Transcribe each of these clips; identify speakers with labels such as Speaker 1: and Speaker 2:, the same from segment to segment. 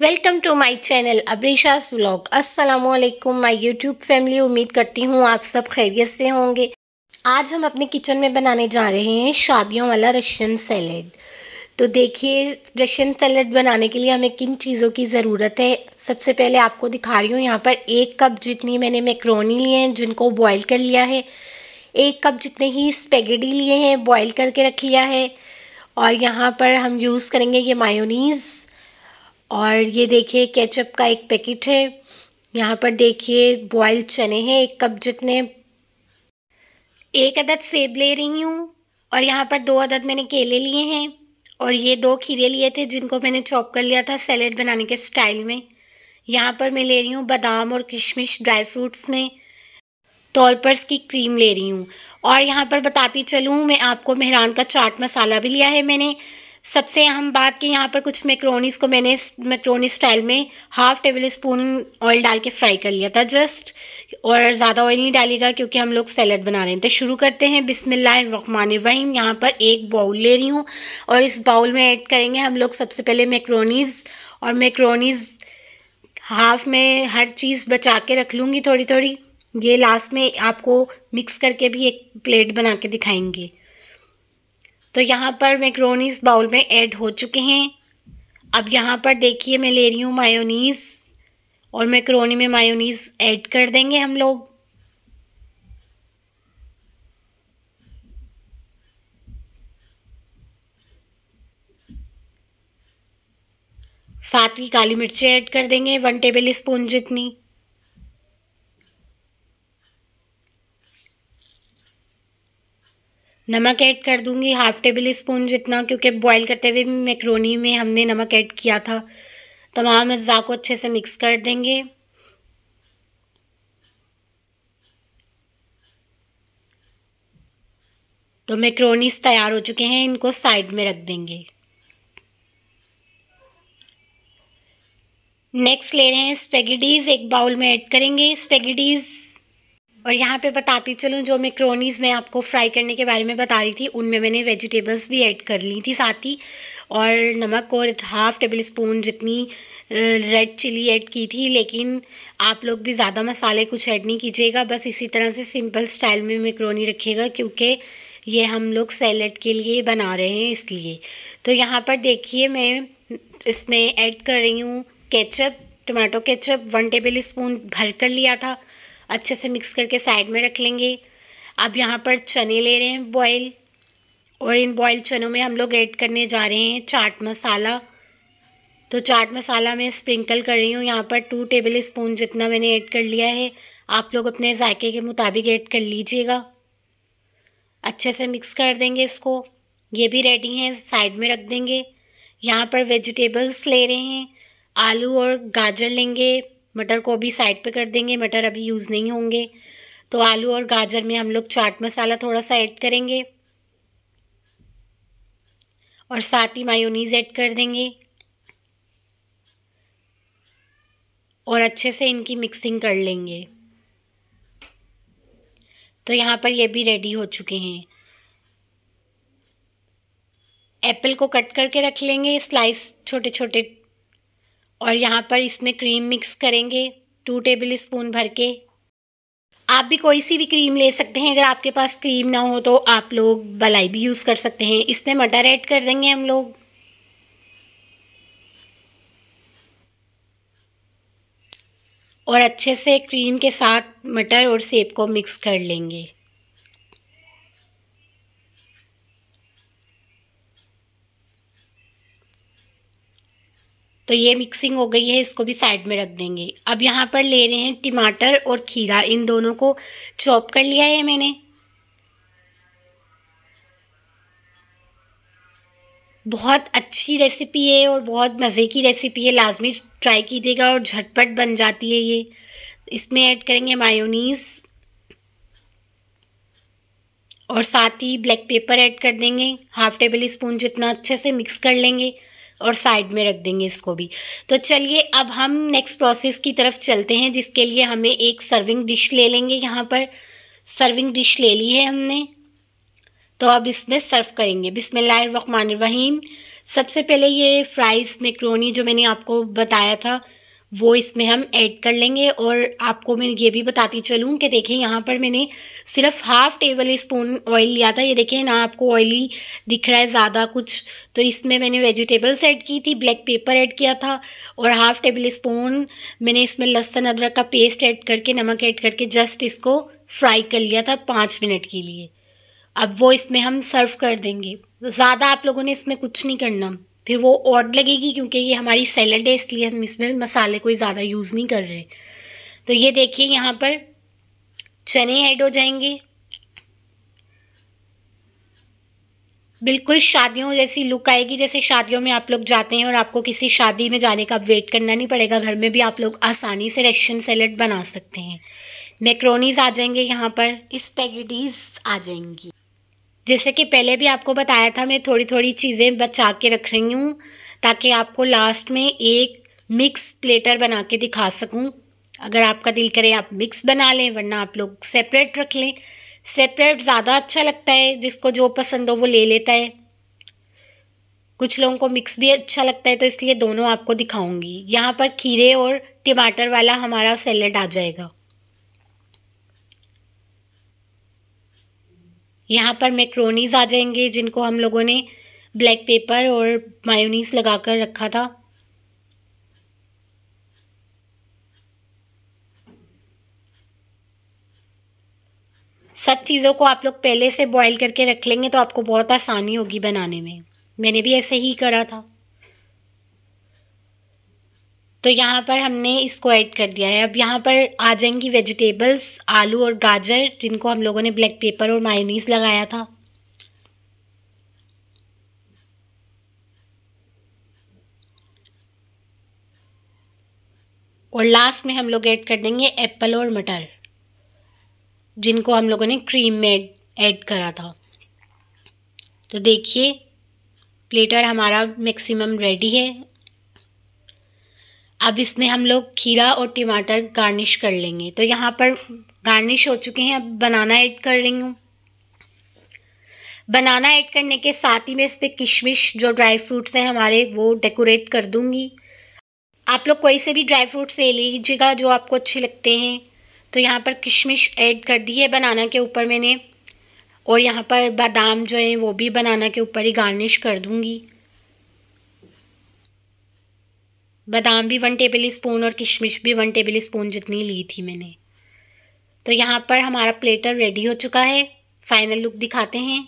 Speaker 1: Welcome to my channel अब्रिशास vlog अस्सलाम वालेकुम माय यूट्यूब फैमिली उम्मीद करती हूँ आप सब खैरियत से होंगे। आज हम अपने किचन में बनाने जा रहे हैं शादियों वाला रशियन सैलेड तो देखिए रशियन सैलेड बनाने के लिए हमें किन चीज़ों की ज़रूरत है? सबसे पहले आपको दिखा रही हूँ यहाँ पर एक कप जितनी मैंने मैक्रोनी लिए हैं, जिनको बॉयल कर लिया है। एक कप जितने ही स्पेगेडी लिए हैं बॉयल करके रख लिया है। और यहाँ पर हम यूज़ करेंगे ये मायोनीज़ और ये देखिए केचप का एक पैकेट है। यहाँ पर देखिए बॉयल चने हैं, एक कप जितने। एक अदद सेब ले रही हूँ और यहाँ पर दो अदद मैंने केले लिए हैं और ये दो खीरे लिए थे जिनको मैंने चॉप कर लिया था सैलेड बनाने के स्टाइल में। यहाँ पर मैं ले रही हूँ बादाम और किशमिश ड्राई फ्रूट्स में। तोलपर्स की क्रीम ले रही हूँ। और यहाँ पर बताती चलूँ, मैं आपको मेहरान का चाट मसाला भी लिया है मैंने। सबसे अहम बात कि यहाँ पर कुछ मैक्रोनीस को मैंने मैक्रोनी स्टाइल में हाफ़ टेबल स्पून ऑयल डाल के फ्राई कर लिया था, जस्ट और ज़्यादा ऑयल नहीं डालेगा क्योंकि हम लोग सैलड बना रहे हैं। तो शुरू करते हैं। बिस्मिल्लाहिर्रहमानिर्रहीम। यहाँ पर एक बाउल ले रही हूँ और इस बाउल में ऐड करेंगे हम लोग सबसे पहले मैक्रोनीज़ और मैक्रोनीज़ हाफ़ में हर चीज़ बचा के रख लूँगी थोड़ी थोड़ी ये लास्ट में आपको मिक्स करके भी एक प्लेट बना के दिखाएँगे। तो यहाँ पर मैक्रोनीस बाउल में ऐड हो चुके हैं। अब यहाँ पर देखिए मैं ले रही हूँ मायोनीस और मैक्रोनी में मायोनीस ऐड कर देंगे हम लोग। साथ ही काली मिर्ची ऐड कर देंगे, वन टेबल स्पून जितनी। नमक ऐड कर दूँगी हाफ़ टेबल स्पून जितना, क्योंकि बॉईल करते हुए मैक्रोनी में हमने नमक ऐड किया था। तमाम अज्जा को अच्छे से मिक्स कर देंगे। तो मैक्रोनीस तैयार हो चुके हैं, इनको साइड में रख देंगे। नेक्स्ट ले रहे हैं स्पेगेटीज़ एक बाउल में ऐड करेंगे। स्पेगेटीज़ और यहाँ पे बताती चलूँ, जो मैं क्रोनीज़ में आपको फ्राई करने के बारे में बता रही थी, उनमें मैंने वेजिटेबल्स भी ऐड कर ली थी साथ ही। और नमक और हाफ़ टेबल स्पून जितनी रेड चिली ऐड की थी, लेकिन आप लोग भी ज़्यादा मसाले कुछ ऐड नहीं कीजिएगा। बस इसी तरह से सिंपल स्टाइल में मैक्रोनी रखिएगा, क्योंकि ये हम लोग सैलड के लिए बना रहे हैं इसलिए। तो यहाँ पर देखिए मैं इसमें ऐड कर रही हूँ ketchup tomato ketchup one tablespoon भर कर लिया था। अच्छे से मिक्स करके साइड में रख लेंगे। अब यहाँ पर चने ले रहे हैं बॉयल और इन बॉयल चनों में हम लोग ऐड करने जा रहे हैं चाट मसाला। तो चाट मसाला मैं स्प्रिंकल कर रही हूँ। यहाँ पर टू टेबल स्पून जितना मैंने ऐड कर लिया है, आप लोग अपने जायके के मुताबिक ऐड कर लीजिएगा। अच्छे से मिक्स कर देंगे इसको। ये भी रेडी हैं साइड में रख देंगे। यहाँ पर वेजिटेबल्स ले रहे हैं। आलू और गाजर लेंगे। मटर को अभी साइड पे कर देंगे, मटर अभी यूज़ नहीं होंगे। तो आलू और गाजर में हम लोग चाट मसाला थोड़ा सा ऐड करेंगे। और साथ ही मायोनीज़ ऐड कर देंगे। और अच्छे से इनकी मिक्सिंग कर लेंगे। तो यहाँ पर ये भी रेडी हो चुके हैं। एप्पल को कट करके रख लेंगे स्लाइस छोटे छोटे और यहाँ पर इसमें क्रीम मिक्स करेंगे टू टेबल स्पून भर के। आप भी कोई सी भी क्रीम ले सकते हैं, अगर आपके पास क्रीम ना हो तो आप लोग बलाई भी यूज़ कर सकते हैं। इसमें मटर ऐड कर देंगे हम लोग। और अच्छे से क्रीम के साथ मटर और सेब को मिक्स कर लेंगे। तो ये मिक्सिंग हो गई है, इसको भी साइड में रख देंगे। अब यहाँ पर ले रहे हैं टमाटर और खीरा। इन दोनों को चॉप कर लिया है मैंने। बहुत अच्छी रेसिपी है और बहुत मज़े की रेसिपी है। लाजमी ट्राई कीजिएगा और झटपट बन जाती है ये। इसमें ऐड करेंगे मायोनीस और साथ ही ब्लैक पेपर ऐड कर देंगे। हाफ़ टेबल स्पून जितना अच्छे से मिक्स कर लेंगे। और साइड में रख देंगे इसको भी। तो चलिए, अब हम नेक्स्ट प्रोसेस की तरफ़ चलते हैं, जिसके लिए हमें एक सर्विंग डिश ले लेंगे। यहाँ पर सर्विंग डिश ले ली है हमने। तो अब इसमें सर्व करेंगे। बिसमीम सबसे पहले ये फ्राइज़ मेकरोनी जो मैंने आपको बताया था वो इसमें हम ऐड कर लेंगे और आपको मैं ये भी बताती चलूँ कि देखिए यहाँ पर मैंने सिर्फ़ हाफ़ टेबल स्पून ऑयल लिया था। ये देखिए ना आपको ऑयली दिख रहा है ज़्यादा कुछ। तो इसमें मैंने वेजिटेबल्स ऐड की थी ब्लैक पेपर ऐड किया था और हाफ़ टेबल स्पून मैंने इसमें लहसुन, अदरक का पेस्ट ऐड करके, नमक ऐड करके जस्ट इसको फ्राई कर लिया था पाँच मिनट के लिए। अब वो इसमें हम सर्व कर देंगे। ज़्यादा आप लोगों ने इसमें कुछ नहीं करना। फिर वो ऑड लगेगी क्योंकि ये हमारी सैलड है, इसलिए हम इसमें मसाले कोई ज़्यादा यूज़ नहीं कर रहे। तो ये देखिए यहाँ पर चने ऐड हो जाएँगे। बिल्कुल शादियों जैसी लुक आएगी, जैसे शादियों में आप लोग जाते हैं और आपको किसी शादी में जाने का वेट करना नहीं पड़ेगा। घर में भी आप लोग आसानी से रेक्शन सैलड बना सकते हैं। मैक्रोनीज आ जाएँगे यहाँ पर। स्पेगेटीज आ जाएँगी। जैसे कि पहले भी आपको बताया था, मैं थोड़ी थोड़ी चीज़ें बचा के रख रही हूँ ताकि आपको लास्ट में एक मिक्स प्लेटर बना के दिखा सकूँ। अगर आपका दिल करे आप मिक्स बना लें, वरना आप लोग सेपरेट रख लें। सेपरेट ज़्यादा अच्छा लगता है, जिसको जो पसंद हो वो ले लेता है। कुछ लोगों को मिक्स भी अच्छा लगता है तो इसलिए दोनों आपको दिखाऊँगी। यहाँ पर खीरे और टमाटर वाला हमारा सैलड आ जाएगा। यहाँ पर मैक्रोनीज आ जाएँगे, जिनको हम लोगों ने ब्लैक पेपर और मायोनीस लगा कर रखा था। सब चीज़ों को आप लोग पहले से बॉईल करके रख लेंगे तो आपको बहुत आसानी होगी बनाने में। मैंने भी ऐसे ही करा था। तो यहाँ पर हमने इसको ऐड कर दिया है। अब यहाँ पर आ जाएँगी वेजिटेबल्स आलू और गाजर, जिनको हम लोगों ने ब्लैक पेपर और मायोनीस लगाया था। और लास्ट में हम लोग ऐड कर देंगे एप्पल और मटर, जिनको हम लोगों ने क्रीम में ऐड करा था। तो देखिए प्लेटर हमारा मैक्सिमम रेडी है। अब इसमें हम लोग खीरा और टमाटर गार्निश कर लेंगे। तो यहाँ पर गार्निश हो चुके हैं, अब बनाना ऐड कर रही हूँ। बनाना ऐड करने के साथ ही मैं इस पर किशमिश, जो ड्राई फ्रूट्स हैं हमारे, वो डेकोरेट कर दूँगी। आप लोग कोई से भी ड्राई फ्रूट्स ले लीजिएगा, जो आपको अच्छे लगते हैं। तो यहाँ पर किशमिश ऐड कर दी है बनाना के ऊपर मैंने। और यहाँ पर बादाम जो हैं, वो भी बनाना के ऊपर ही गार्निश कर दूँगी। बादाम भी वन टेबल स्पून और किशमिश भी वन टेबल स्पून जितनी ली थी मैंने। तो यहाँ पर हमारा प्लेटर रेडी हो चुका है। फाइनल लुक दिखाते हैं।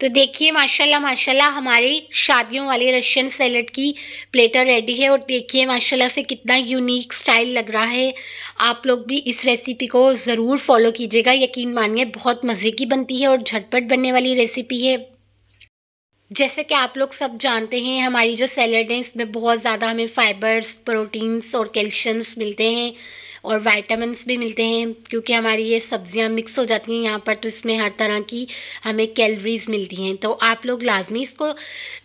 Speaker 1: तो देखिए, माशाल्लाह माशाल्लाह, हमारी शादियों वाली रशियन सैलड की प्लेटर रेडी है और देखिए, माशाल्लाह से कितना यूनिक स्टाइल लग रहा है। आप लोग भी इस रेसिपी को ज़रूर फॉलो कीजिएगा। यकीन मानिए, बहुत मज़े की बनती है और झटपट बनने वाली रेसिपी है। जैसे कि आप लोग सब जानते हैं, हमारी जो सैलड है, इसमें बहुत ज़्यादा हमें फाइबर्स प्रोटीन्स और कैल्शियम्स मिलते हैं और वाइटामस भी मिलते हैं, क्योंकि हमारी ये सब्ज़ियाँ मिक्स हो जाती हैं यहाँ पर तो इसमें हर तरह की हमें कैलरीज मिलती हैं। तो आप लोग लाजमी इसको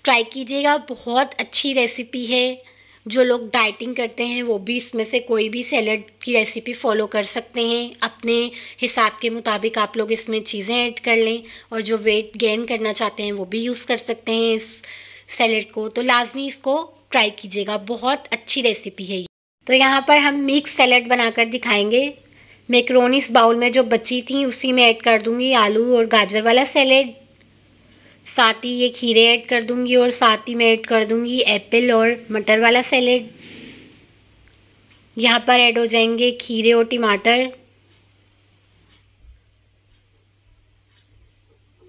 Speaker 1: ट्राई कीजिएगा, बहुत अच्छी रेसिपी है। जो लोग डाइटिंग करते हैं, वो भी इसमें से कोई भी सैलड की रेसिपी फॉलो कर सकते हैं। अपने हिसाब के मुताबिक आप लोग इसमें चीज़ें ऐड कर लें और जो वेट गेन करना चाहते हैं, वो भी यूज़ कर सकते हैं इस सैलड को। तो लाजमी इसको ट्राई कीजिएगा। बहुत अच्छी रेसिपी है ये। तो यहाँ पर हम मिक्स सैलड बनाकर दिखाएँगे। मैक्रोनिस बाउल में जो बची थी, उसी में ऐड कर दूँगी आलू और गाजर वाला सैलड साथ ही ये खीरे ऐड कर दूँगी और साथ ही मैं ऐड कर दूँगी एप्पल और मटर वाला सैलेड। यहाँ पर ऐड हो जाएँगे खीरे और टमाटर।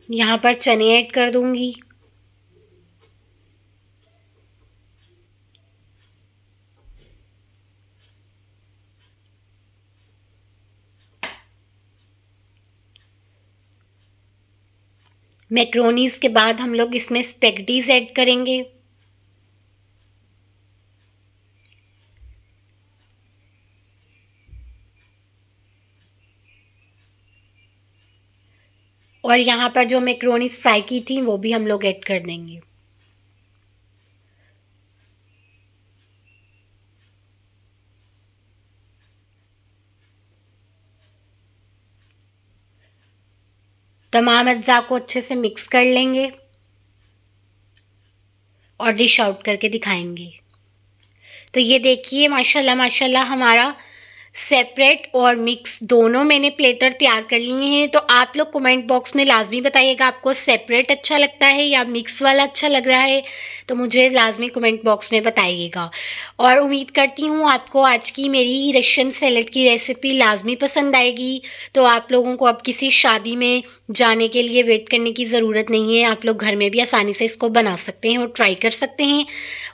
Speaker 1: यहाँ पर चने ऐड कर दूँगी। मैक्रोनीस के बाद हम लोग इसमें स्पेगडीज ऐड करेंगे। और यहाँ पर जो मैक्रोनीस फ्राई की थी, वो भी हम लोग ऐड कर देंगे। तमाम अज्जा को अच्छे से मिक्स कर लेंगे और डिश आउट करके दिखाएँगे। तो ये देखिए, माशाल्लाह माशाल्लाह, हमारा सेपरेट और मिक्स दोनों मैंने प्लेटर तैयार कर लिए हैं। तो आप लोग कमेंट बॉक्स में लाजमी बताइएगा आपको सेपरेट अच्छा लगता है या मिक्स वाला अच्छा लग रहा है तो मुझे लाजमी कमेंट बॉक्स में बताइएगा। और उम्मीद करती हूँ आपको आज की मेरी रशियन सैलड की रेसिपी लाजमी पसंद आएगी। तो आप लोगों को अब किसी शादी में जाने के लिए वेट करने की ज़रूरत नहीं है। आप लोग घर में भी आसानी से इसको बना सकते हैं और ट्राई कर सकते हैं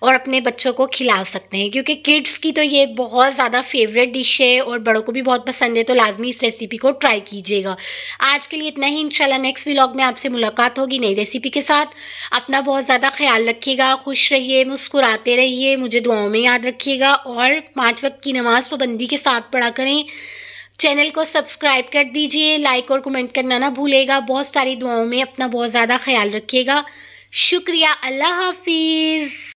Speaker 1: और अपने बच्चों को खिला सकते हैं, क्योंकि किड्स की तो ये बहुत ज़्यादा फेवरेट डिश और बड़ों को भी बहुत पसंद है तो लाजमी इस रेसिपी को ट्राई कीजिएगा। आज के लिए इतना ही, इंशाल्लाह नेक्स्ट व्लॉग में आपसे मुलाकात होगी नई रेसिपी के साथ। अपना बहुत ज़्यादा ख्याल रखिएगा, खुश रहिए, मुस्कुराते रहिए, मुझे दुआओं में याद रखिएगा और पाँच वक्त की नमाज़ पाबंदी के साथ पढ़ा करें। चैनल को सब्सक्राइब कर दीजिए लाइक और कमेंट करना ना भूलेगा, बहुत सारी दुआओं में अपना बहुत ज़्यादा ख्याल रखिएगा। शुक्रिया, अल्लाह हाफिज़।